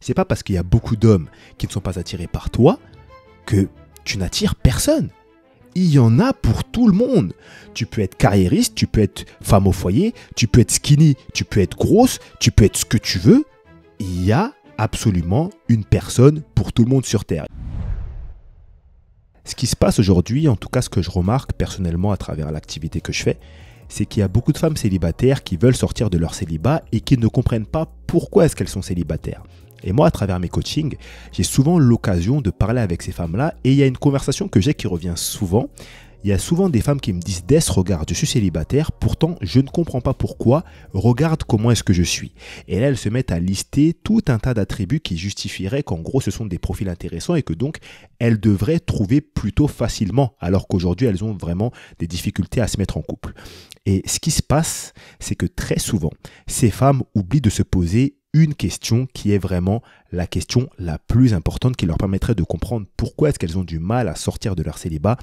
C'est pas parce qu'il y a beaucoup d'hommes qui ne sont pas attirés par toi que tu n'attires personne. Il y en a pour tout le monde. Tu peux être carriériste, tu peux être femme au foyer, tu peux être skinny, tu peux être grosse, tu peux être ce que tu veux. Il y a absolument une personne pour tout le monde sur Terre. Ce qui se passe aujourd'hui, en tout cas ce que je remarque personnellement à travers l'activité que je fais, c'est qu'il y a beaucoup de femmes célibataires qui veulent sortir de leur célibat et qui ne comprennent pas pourquoi est-ce qu'elles sont célibataires. Et moi, à travers mes coachings, j'ai souvent l'occasion de parler avec ces femmes-là et il y a une conversation que j'ai qui revient souvent. Il y a souvent des femmes qui me disent Des, regarde, je suis célibataire, pourtant je ne comprends pas pourquoi, regarde comment est-ce que je suis. Et là, elles se mettent à lister tout un tas d'attributs qui justifieraient qu'en gros ce sont des profils intéressants et que donc elles devraient trouver plutôt facilement, alors qu'aujourd'hui elles ont vraiment des difficultés à se mettre en couple. Et ce qui se passe, c'est que très souvent, ces femmes oublient de se poser une question qui est vraiment la question la plus importante qui leur permettrait de comprendre pourquoi est-ce qu'elles ont du mal à sortir de leur célibat.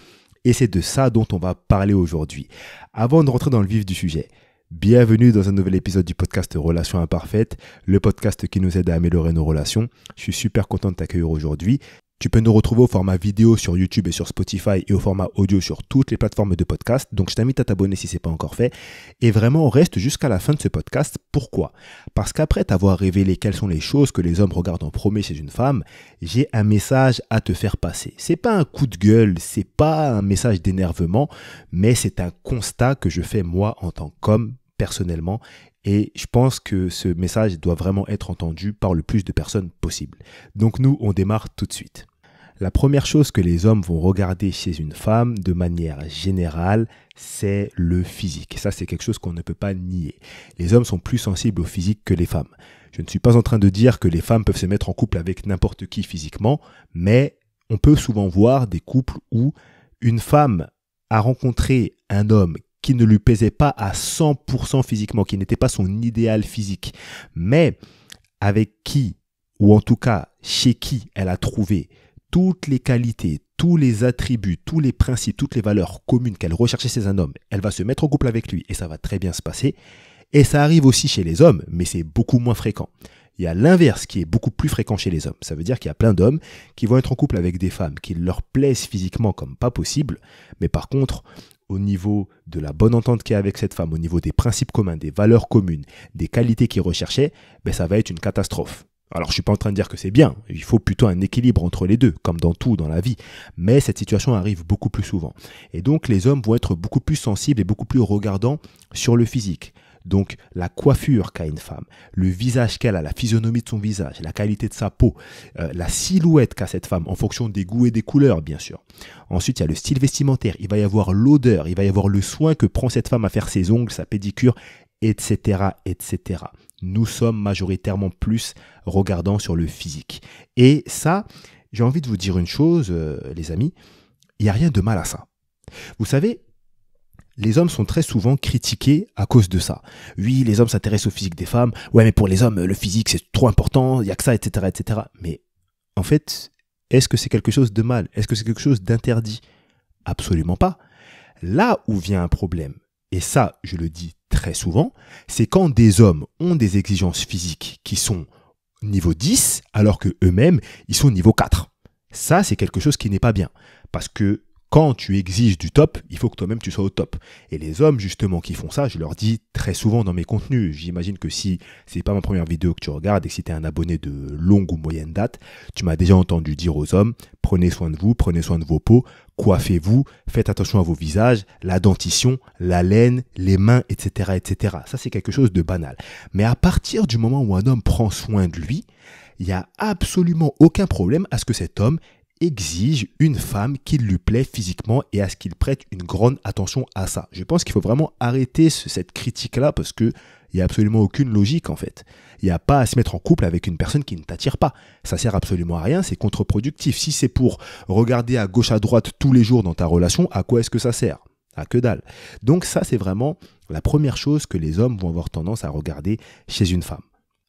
Et c'est de ça dont on va parler aujourd'hui. Avant de rentrer dans le vif du sujet, Bienvenue dans un nouvel épisode du podcast Relations Imparfaites, le podcast qui nous aide à améliorer nos relations. Je suis super content de t'accueillir aujourd'hui. Tu peux nous retrouver au format vidéo sur YouTube et sur Spotify et au format audio sur toutes les plateformes de podcast. Donc je t'invite à t'abonner si ce n'est pas encore fait. Et vraiment, reste jusqu'à la fin de ce podcast. Pourquoi? Parce qu'après t'avoir révélé quelles sont les choses que les hommes regardent en premier chez une femme, j'ai un message à te faire passer. C'est pas un coup de gueule, c'est pas un message d'énervement, mais c'est un constat que je fais moi en tant qu'homme personnellement et je pense que ce message doit vraiment être entendu par le plus de personnes possible. Donc nous, on démarre tout de suite. La première chose que les hommes vont regarder chez une femme de manière générale, c'est le physique. Ça, c'est quelque chose qu'on ne peut pas nier. Les hommes sont plus sensibles au physique que les femmes. Je ne suis pas en train de dire que les femmes peuvent se mettre en couple avec n'importe qui physiquement, mais on peut souvent voir des couples où une femme a rencontré un homme qui ne lui pesait pas à 100% physiquement, qui n'était pas son idéal physique, mais avec qui, ou en tout cas chez qui elle a trouvé toutes les qualités, tous les attributs, tous les principes, toutes les valeurs communes qu'elle recherchait chez un homme, elle va se mettre en couple avec lui et ça va très bien se passer. Et ça arrive aussi chez les hommes, mais c'est beaucoup moins fréquent. Il y a l'inverse qui est beaucoup plus fréquent chez les hommes. Ça veut dire qu'il y a plein d'hommes qui vont être en couple avec des femmes qui leur plaisent physiquement comme pas possible, mais par contre, au niveau de la bonne entente qu'il y a avec cette femme, au niveau des principes communs, des valeurs communes, des qualités qu'ils recherchaient, ben ça va être une catastrophe. Alors je suis pas en train de dire que c'est bien, il faut plutôt un équilibre entre les deux, comme dans tout dans la vie, mais cette situation arrive beaucoup plus souvent. Et donc les hommes vont être beaucoup plus sensibles et beaucoup plus regardants sur le physique. Donc la coiffure qu'a une femme, le visage qu'elle a, la physionomie de son visage, la qualité de sa peau, euh, la silhouette qu'a cette femme en fonction des goûts et des couleurs bien sûr. Ensuite il y a le style vestimentaire, il va y avoir l'odeur, il va y avoir le soin que prend cette femme à faire ses ongles, sa pédicure, etc. etc nous sommes majoritairement plus regardants sur le physique. Et ça, j'ai envie de vous dire une chose, euh, les amis, il n'y a rien de mal à ça. Vous savez, les hommes sont très souvent critiqués à cause de ça. Oui, les hommes s'intéressent au physique des femmes. Ouais, mais pour les hommes, le physique, c'est trop important, il n'y a que ça, etc., etc. Mais en fait, est-ce que c'est quelque chose de mal? Est-ce que c'est quelque chose d'interdit? Absolument pas. Là où vient un problème, et ça, je le dis très souvent, c'est quand des hommes ont des exigences physiques qui sont niveau 10, alors que eux-mêmes, ils sont niveau 4. Ça, c'est quelque chose qui n'est pas bien. Parce que quand tu exiges du top, il faut que toi-même tu sois au top. Et les hommes justement qui font ça, je leur dis très souvent dans mes contenus, j'imagine que si c'est pas ma première vidéo que tu regardes et que si tu un abonné de longue ou moyenne date, tu m'as déjà entendu dire aux hommes, prenez soin de vous, prenez soin de vos peaux, coiffez-vous, faites attention à vos visages, la dentition, la laine, les mains, etc. etc. Ça c'est quelque chose de banal. Mais à partir du moment où un homme prend soin de lui, il n'y a absolument aucun problème à ce que cet homme exige une femme qui lui plaît physiquement et à ce qu'il prête une grande attention à ça. Je pense qu'il faut vraiment arrêter cette critique-là parce que il n'y a absolument aucune logique en fait. Il n'y a pas à se mettre en couple avec une personne qui ne t'attire pas. Ça sert absolument à rien, c'est contre-productif. Si c'est pour regarder à gauche à droite tous les jours dans ta relation, à quoi est-ce que ça sert? À que dalle. Donc ça c'est vraiment la première chose que les hommes vont avoir tendance à regarder chez une femme.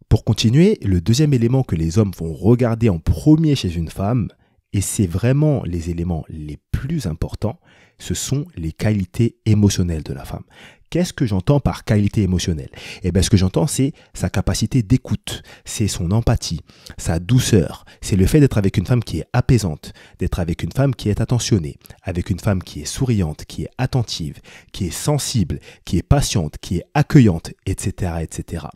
Pour continuer, le deuxième élément que les hommes vont regarder en premier chez une femme, et c'est vraiment les éléments les plus importants, ce sont les qualités émotionnelles de la femme. Qu'est-ce que j'entends par qualité émotionnelle? Eh bien, ce que j'entends, c'est sa capacité d'écoute, c'est son empathie, sa douceur, c'est le fait d'être avec une femme qui est apaisante, d'être avec une femme qui est attentionnée, avec une femme qui est souriante, qui est attentive, qui est sensible, qui est patiente, qui est accueillante, etc., etc.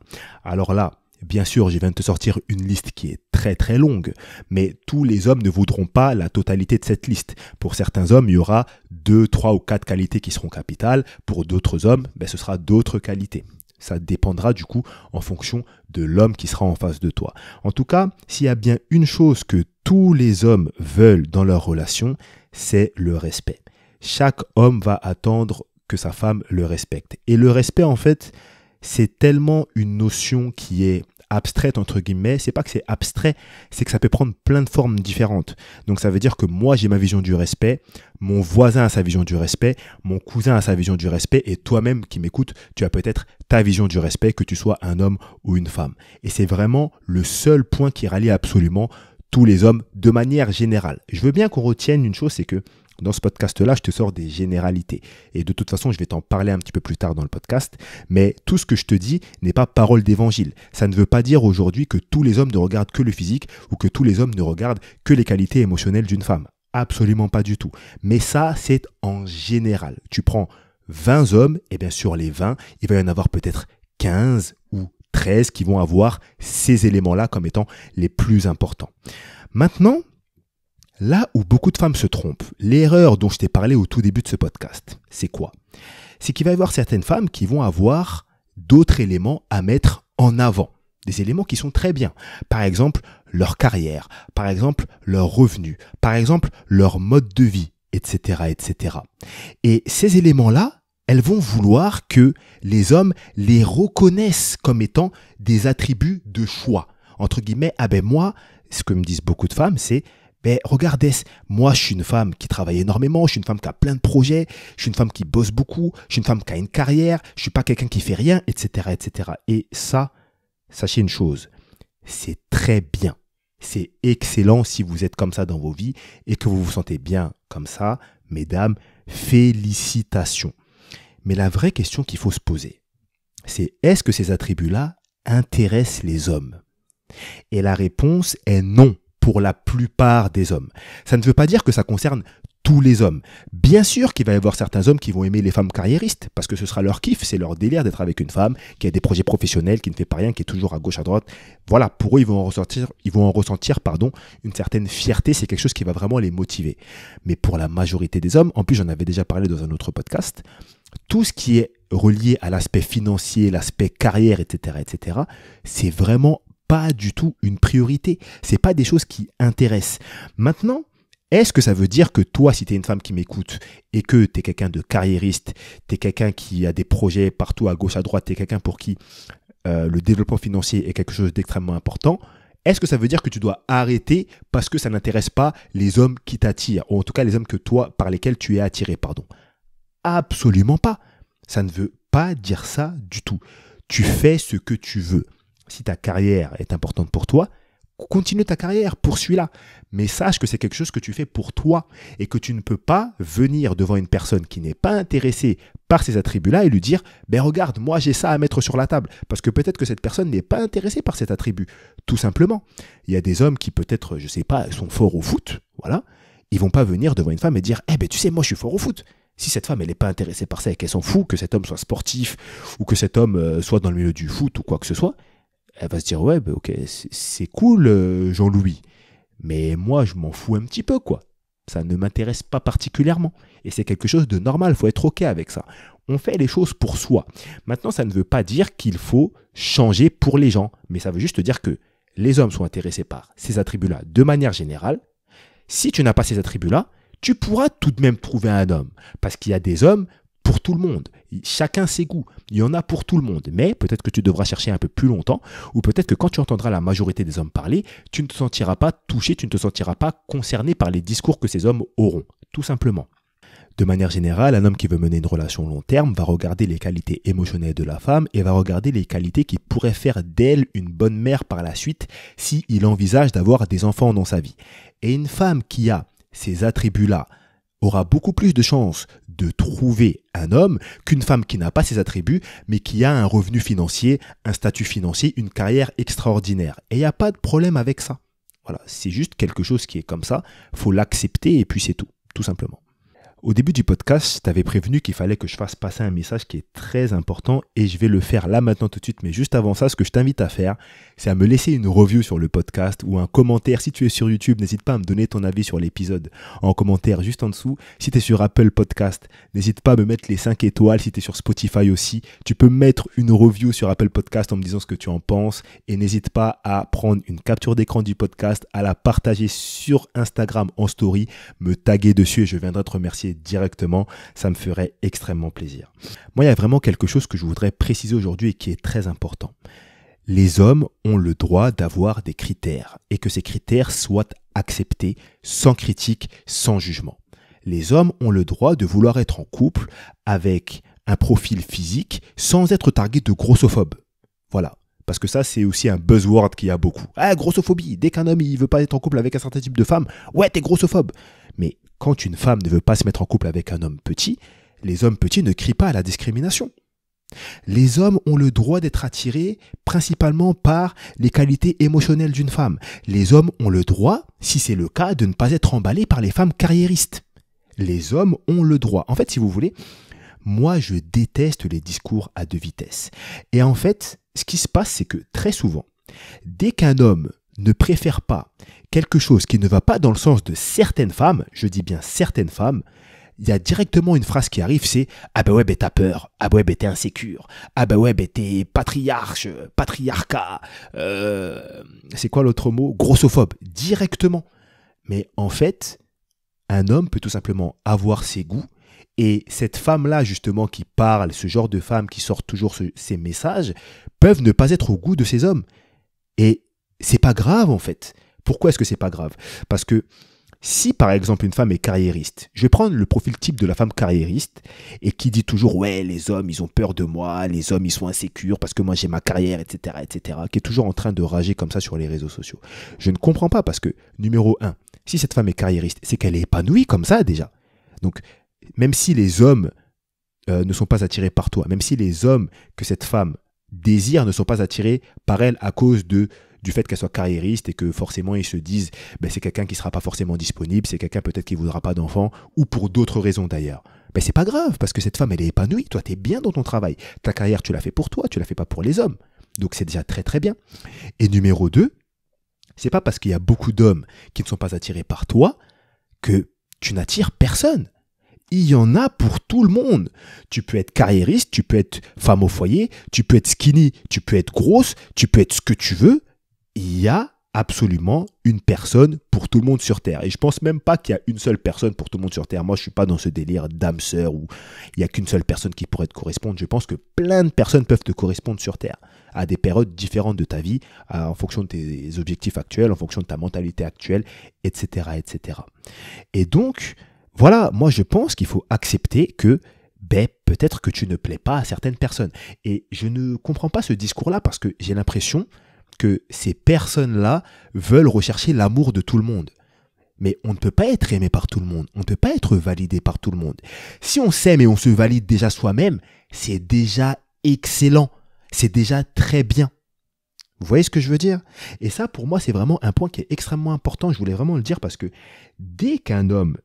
Alors là, Bien sûr, je viens de te sortir une liste qui est très très longue, mais tous les hommes ne voudront pas la totalité de cette liste. Pour certains hommes, il y aura deux, trois ou quatre qualités qui seront capitales. Pour d'autres hommes, ben, ce sera d'autres qualités. Ça dépendra du coup en fonction de l'homme qui sera en face de toi. En tout cas, s'il y a bien une chose que tous les hommes veulent dans leur relation, c'est le respect. Chaque homme va attendre que sa femme le respecte. Et le respect, en fait, c'est tellement une notion qui est abstraite entre guillemets, c'est pas que c'est abstrait, c'est que ça peut prendre plein de formes différentes. Donc ça veut dire que moi j'ai ma vision du respect, mon voisin a sa vision du respect, mon cousin a sa vision du respect et toi-même qui m'écoutes, tu as peut-être ta vision du respect que tu sois un homme ou une femme. Et c'est vraiment le seul point qui rallie absolument tous les hommes de manière générale. Je veux bien qu'on retienne une chose, c'est que dans ce podcast-là, je te sors des généralités. Et de toute façon, je vais t'en parler un petit peu plus tard dans le podcast. Mais tout ce que je te dis n'est pas parole d'évangile. Ça ne veut pas dire aujourd'hui que tous les hommes ne regardent que le physique ou que tous les hommes ne regardent que les qualités émotionnelles d'une femme. Absolument pas du tout. Mais ça, c'est en général. Tu prends 20 hommes, et bien sûr les 20, il va y en avoir peut-être 15 ou 13 qui vont avoir ces éléments-là comme étant les plus importants. Maintenant, Là où beaucoup de femmes se trompent, l'erreur dont je t'ai parlé au tout début de ce podcast, c'est quoi? C'est qu'il va y avoir certaines femmes qui vont avoir d'autres éléments à mettre en avant. Des éléments qui sont très bien. Par exemple, leur carrière, par exemple, leur revenu, par exemple, leur mode de vie, etc., etc. Et ces éléments-là, elles vont vouloir que les hommes les reconnaissent comme étant des attributs de choix. Entre guillemets, ah ben moi, ce que me disent beaucoup de femmes, c'est mais regardez, moi je suis une femme qui travaille énormément, je suis une femme qui a plein de projets, je suis une femme qui bosse beaucoup, je suis une femme qui a une carrière, je suis pas quelqu'un qui fait rien, etc., etc. Et ça, sachez une chose, c'est très bien. C'est excellent si vous êtes comme ça dans vos vies et que vous vous sentez bien comme ça. Mesdames, félicitations. Mais la vraie question qu'il faut se poser, c'est est-ce que ces attributs-là intéressent les hommes? Et la réponse est non pour la plupart des hommes. Ça ne veut pas dire que ça concerne tous les hommes. Bien sûr qu'il va y avoir certains hommes qui vont aimer les femmes carriéristes, parce que ce sera leur kiff, c'est leur délire d'être avec une femme qui a des projets professionnels, qui ne fait pas rien, qui est toujours à gauche, à droite. Voilà, pour eux, ils vont en ressentir, ils vont en ressentir pardon, une certaine fierté, c'est quelque chose qui va vraiment les motiver. Mais pour la majorité des hommes, en plus j'en avais déjà parlé dans un autre podcast, tout ce qui est relié à l'aspect financier, l'aspect carrière, etc., etc., c'est vraiment pas du tout une priorité. C'est pas des choses qui intéressent. Maintenant, est-ce que ça veut dire que toi, si tu es une femme qui m'écoute et que tu es quelqu'un de carriériste, tu es quelqu'un qui a des projets partout à gauche, à droite, tu es quelqu'un pour qui euh, le développement financier est quelque chose d'extrêmement important, est-ce que ça veut dire que tu dois arrêter parce que ça n'intéresse pas les hommes qui t'attirent, ou en tout cas les hommes que toi, par lesquels tu es attiré, pardon? Absolument pas. Ça ne veut pas dire ça du tout. Tu fais ce que tu veux si ta carrière est importante pour toi, continue ta carrière, poursuis-la. Mais sache que c'est quelque chose que tu fais pour toi et que tu ne peux pas venir devant une personne qui n'est pas intéressée par ces attributs-là et lui dire Ben regarde, moi j'ai ça à mettre sur la table. Parce que peut-être que cette personne n'est pas intéressée par cet attribut. Tout simplement. Il y a des hommes qui peut-être, je sais pas, sont forts au foot. Voilà. Ils vont pas venir devant une femme et dire Eh ben tu sais, moi je suis fort au foot. Si cette femme elle n'est pas intéressée par ça et qu'elle s'en fout que cet homme soit sportif ou que cet homme euh, soit dans le milieu du foot ou quoi que ce soit, elle va se dire ouais, bah, ok, c'est cool, euh, Jean-Louis, mais moi je m'en fous un petit peu quoi. Ça ne m'intéresse pas particulièrement. Et c'est quelque chose de normal, il faut être ok avec ça. On fait les choses pour soi. Maintenant, ça ne veut pas dire qu'il faut changer pour les gens, mais ça veut juste dire que les hommes sont intéressés par ces attributs-là de manière générale. Si tu n'as pas ces attributs-là, tu pourras tout de même trouver un homme. Parce qu'il y a des hommes tout le monde. Chacun ses goûts. Il y en a pour tout le monde. Mais peut-être que tu devras chercher un peu plus longtemps, ou peut-être que quand tu entendras la majorité des hommes parler, tu ne te sentiras pas touché, tu ne te sentiras pas concerné par les discours que ces hommes auront. Tout simplement. De manière générale, un homme qui veut mener une relation long terme va regarder les qualités émotionnelles de la femme et va regarder les qualités qui pourraient faire d'elle une bonne mère par la suite s'il envisage d'avoir des enfants dans sa vie. Et une femme qui a ces attributs-là aura beaucoup plus de chances de trouver un homme qu'une femme qui n'a pas ces attributs, mais qui a un revenu financier, un statut financier, une carrière extraordinaire. Et il n'y a pas de problème avec ça. Voilà, c'est juste quelque chose qui est comme ça, faut l'accepter et puis c'est tout, tout simplement. Au début du podcast, je t'avais prévenu qu'il fallait que je fasse passer un message qui est très important et je vais le faire là maintenant tout de suite. Mais juste avant ça, ce que je t'invite à faire, c'est à me laisser une review sur le podcast ou un commentaire. Si tu es sur YouTube, n'hésite pas à me donner ton avis sur l'épisode en commentaire juste en dessous. Si tu es sur Apple Podcast, n'hésite pas à me mettre les 5 étoiles. Si tu es sur Spotify aussi, tu peux mettre une review sur Apple Podcast en me disant ce que tu en penses. Et n'hésite pas à prendre une capture d'écran du podcast, à la partager sur Instagram en story, me taguer dessus et je viendrai te remercier directement, ça me ferait extrêmement plaisir. Moi, il y a vraiment quelque chose que je voudrais préciser aujourd'hui et qui est très important. Les hommes ont le droit d'avoir des critères et que ces critères soient acceptés sans critique, sans jugement. Les hommes ont le droit de vouloir être en couple avec un profil physique sans être targué de grossophobes. Voilà. Parce que ça, c'est aussi un buzzword qui a beaucoup. Ah, grossophobie. Dès qu'un homme, il veut pas être en couple avec un certain type de femme, ouais, t'es grossophobe. Quand une femme ne veut pas se mettre en couple avec un homme petit, les hommes petits ne crient pas à la discrimination. Les hommes ont le droit d'être attirés principalement par les qualités émotionnelles d'une femme. Les hommes ont le droit, si c'est le cas, de ne pas être emballés par les femmes carriéristes. Les hommes ont le droit. En fait, si vous voulez, moi je déteste les discours à deux vitesses. Et en fait, ce qui se passe, c'est que très souvent, dès qu'un homme ne préfère pas quelque chose qui ne va pas dans le sens de certaines femmes, je dis bien certaines femmes, il y a directement une phrase qui arrive, c'est Ah ben ouais, ben t'as peur, ah ben ouais, ben t'es insécure, ah ben ouais, ben t'es patriarche, patriarcat, euh, c'est quoi l'autre mot? Grossophobe, directement. Mais en fait, un homme peut tout simplement avoir ses goûts, et cette femme-là, justement, qui parle, ce genre de femme qui sort toujours ces messages, peuvent ne pas être au goût de ces hommes. Et c'est pas grave, en fait. Pourquoi est-ce que c'est pas grave? Parce que si par exemple une femme est carriériste, je vais prendre le profil type de la femme carriériste et qui dit toujours ouais les hommes ils ont peur de moi, les hommes ils sont insécures parce que moi j'ai ma carrière etc etc, qui est toujours en train de rager comme ça sur les réseaux sociaux. Je ne comprends pas parce que numéro un, si cette femme est carriériste, c'est qu'elle est épanouie comme ça déjà. Donc même si les hommes euh, ne sont pas attirés par toi, même si les hommes que cette femme désire ne sont pas attirés par elle à cause de du fait qu'elle soit carriériste et que forcément ils se disent ben, c'est quelqu'un qui sera pas forcément disponible, c'est quelqu'un peut-être qui voudra pas d'enfant ou pour d'autres raisons d'ailleurs. Ben c'est pas grave parce que cette femme elle est épanouie, toi tu es bien dans ton travail. Ta carrière tu l'as fait pour toi, tu l'as fait pas pour les hommes. Donc c'est déjà très très bien. Et numéro 2, c'est pas parce qu'il y a beaucoup d'hommes qui ne sont pas attirés par toi que tu n'attires personne. Il y en a pour tout le monde. Tu peux être carriériste, tu peux être femme au foyer, tu peux être skinny, tu peux être grosse, tu peux être ce que tu veux il y a absolument une personne pour tout le monde sur Terre. Et je pense même pas qu'il y a une seule personne pour tout le monde sur Terre. Moi, je suis pas dans ce délire d'âme sœur où il y a qu'une seule personne qui pourrait te correspondre. Je pense que plein de personnes peuvent te correspondre sur Terre à des périodes différentes de ta vie, en fonction de tes objectifs actuels, en fonction de ta mentalité actuelle, etc., etc. Et donc, voilà, moi, je pense qu'il faut accepter que ben, peut-être que tu ne plais pas à certaines personnes. Et je ne comprends pas ce discours-là parce que j'ai l'impression que ces personnes-là veulent rechercher l'amour de tout le monde. Mais on ne peut pas être aimé par tout le monde, on ne peut pas être validé par tout le monde. Si on s'aime et on se valide déjà soi-même, c'est déjà excellent, c'est déjà très bien. Vous voyez ce que je veux dire? Et ça, pour moi, c'est vraiment un point qui est extrêmement important. Je voulais vraiment le dire parce que dès qu'un homme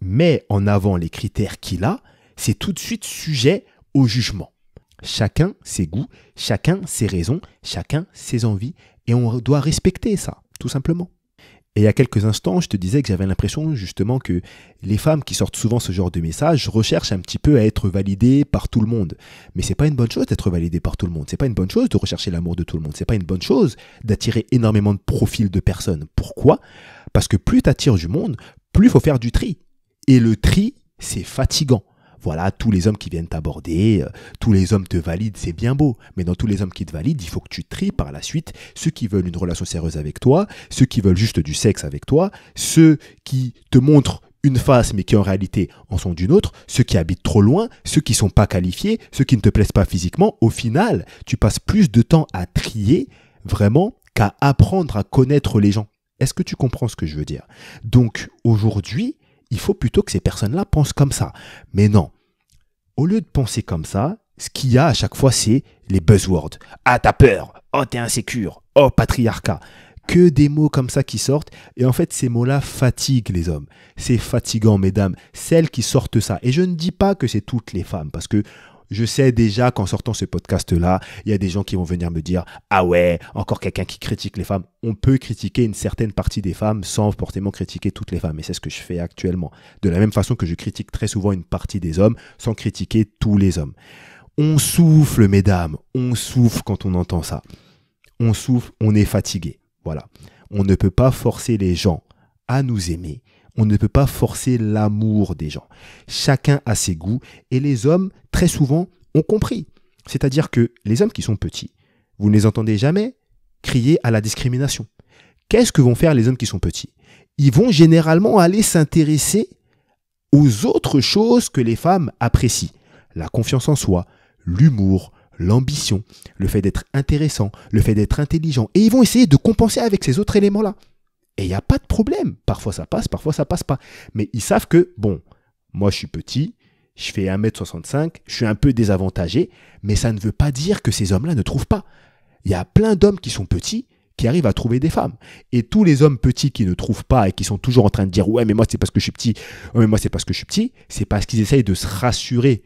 met en avant les critères qu'il a, c'est tout de suite sujet au jugement. Chacun ses goûts, chacun ses raisons, chacun ses envies, et on doit respecter ça, tout simplement. Et il y a quelques instants, je te disais que j'avais l'impression justement que les femmes qui sortent souvent ce genre de messages recherchent un petit peu à être validées par tout le monde. Mais c'est pas une bonne chose d'être validée par tout le monde. C'est pas une bonne chose de rechercher l'amour de tout le monde. C'est pas une bonne chose d'attirer énormément de profils de personnes. Pourquoi? Parce que plus tu du monde, plus il faut faire du tri. Et le tri, c'est fatigant voilà, tous les hommes qui viennent t'aborder, euh, tous les hommes te valident, c'est bien beau. Mais dans tous les hommes qui te valident, il faut que tu tries par la suite ceux qui veulent une relation sérieuse avec toi, ceux qui veulent juste du sexe avec toi, ceux qui te montrent une face mais qui en réalité en sont d'une autre, ceux qui habitent trop loin, ceux qui sont pas qualifiés, ceux qui ne te plaisent pas physiquement, au final, tu passes plus de temps à trier vraiment qu'à apprendre à connaître les gens. Est-ce que tu comprends ce que je veux dire? Donc aujourd'hui, il faut plutôt que ces personnes-là pensent comme ça. Mais non. Au lieu de penser comme ça, ce qu'il y a à chaque fois, c'est les buzzwords. Ah, t'as peur. Oh, t'es insécure. Oh, patriarcat. Que des mots comme ça qui sortent. Et en fait, ces mots-là fatiguent les hommes. C'est fatigant, mesdames. Celles qui sortent ça. Et je ne dis pas que c'est toutes les femmes, parce que je sais déjà qu'en sortant ce podcast-là, il y a des gens qui vont venir me dire Ah ouais, encore quelqu'un qui critique les femmes. On peut critiquer une certaine partie des femmes sans forcément critiquer toutes les femmes. Et c'est ce que je fais actuellement. De la même façon que je critique très souvent une partie des hommes sans critiquer tous les hommes. On souffle, mesdames, on souffle quand on entend ça. On souffle, on est fatigué. Voilà. On ne peut pas forcer les gens à nous aimer on ne peut pas forcer l'amour des gens. Chacun a ses goûts et les hommes, très souvent, ont compris. C'est-à-dire que les hommes qui sont petits, vous ne les entendez jamais crier à la discrimination. Qu'est-ce que vont faire les hommes qui sont petits? Ils vont généralement aller s'intéresser aux autres choses que les femmes apprécient. La confiance en soi, l'humour, l'ambition, le fait d'être intéressant, le fait d'être intelligent. Et ils vont essayer de compenser avec ces autres éléments-là. Et il n'y a pas de problème. Parfois ça passe, parfois ça passe pas. Mais ils savent que, bon, moi je suis petit, je fais 1m65, je suis un peu désavantagé, mais ça ne veut pas dire que ces hommes-là ne trouvent pas. Il y a plein d'hommes qui sont petits qui arrivent à trouver des femmes. Et tous les hommes petits qui ne trouvent pas et qui sont toujours en train de dire ouais mais moi c'est parce que je suis petit, ouais mais moi c'est parce que je suis petit, c'est parce qu'ils essayent de se rassurer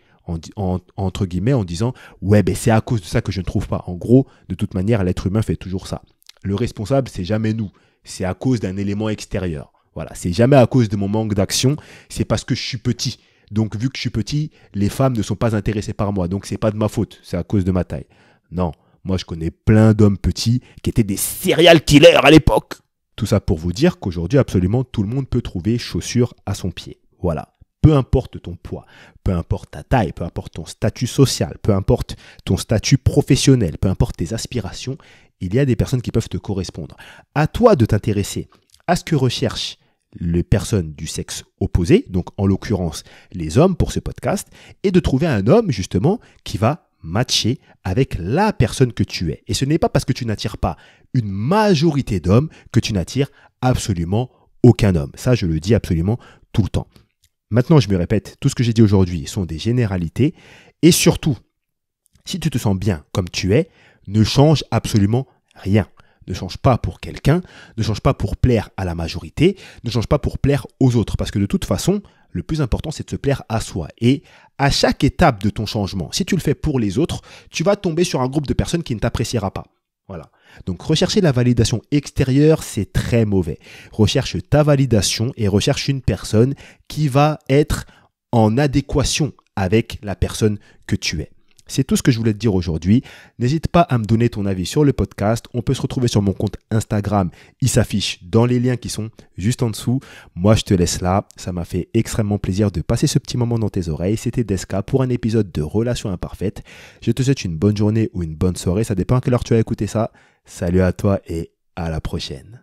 entre guillemets en disant ouais ben c'est à cause de ça que je ne trouve pas. En gros, de toute manière, l'être humain fait toujours ça. Le responsable, c'est jamais nous c'est à cause d'un élément extérieur. Voilà, c'est jamais à cause de mon manque d'action, c'est parce que je suis petit. Donc vu que je suis petit, les femmes ne sont pas intéressées par moi, donc c'est pas de ma faute, c'est à cause de ma taille. Non, moi je connais plein d'hommes petits qui étaient des serial killers à l'époque. Tout ça pour vous dire qu'aujourd'hui absolument tout le monde peut trouver chaussures à son pied. Voilà. Peu importe ton poids, peu importe ta taille, peu importe ton statut social, peu importe ton statut professionnel, peu importe tes aspirations, il y a des personnes qui peuvent te correspondre. À toi de t'intéresser à ce que recherchent les personnes du sexe opposé, donc en l'occurrence les hommes pour ce podcast, et de trouver un homme justement qui va matcher avec la personne que tu es. Et ce n'est pas parce que tu n'attires pas une majorité d'hommes que tu n'attires absolument aucun homme. Ça, je le dis absolument tout le temps. Maintenant, je me répète, tout ce que j'ai dit aujourd'hui sont des généralités. Et surtout, si tu te sens bien comme tu es, ne change absolument rien. Ne change pas pour quelqu'un, ne change pas pour plaire à la majorité, ne change pas pour plaire aux autres. Parce que de toute façon, le plus important, c'est de se plaire à soi. Et à chaque étape de ton changement, si tu le fais pour les autres, tu vas tomber sur un groupe de personnes qui ne t'appréciera pas. Voilà. Donc rechercher la validation extérieure, c'est très mauvais. Recherche ta validation et recherche une personne qui va être en adéquation avec la personne que tu es. C'est tout ce que je voulais te dire aujourd'hui. N'hésite pas à me donner ton avis sur le podcast. On peut se retrouver sur mon compte Instagram. Il s'affiche dans les liens qui sont juste en dessous. Moi, je te laisse là. Ça m'a fait extrêmement plaisir de passer ce petit moment dans tes oreilles. C'était Deska pour un épisode de Relations imparfaites. Je te souhaite une bonne journée ou une bonne soirée. Ça dépend à quelle heure tu as écouté ça. Salut à toi et à la prochaine.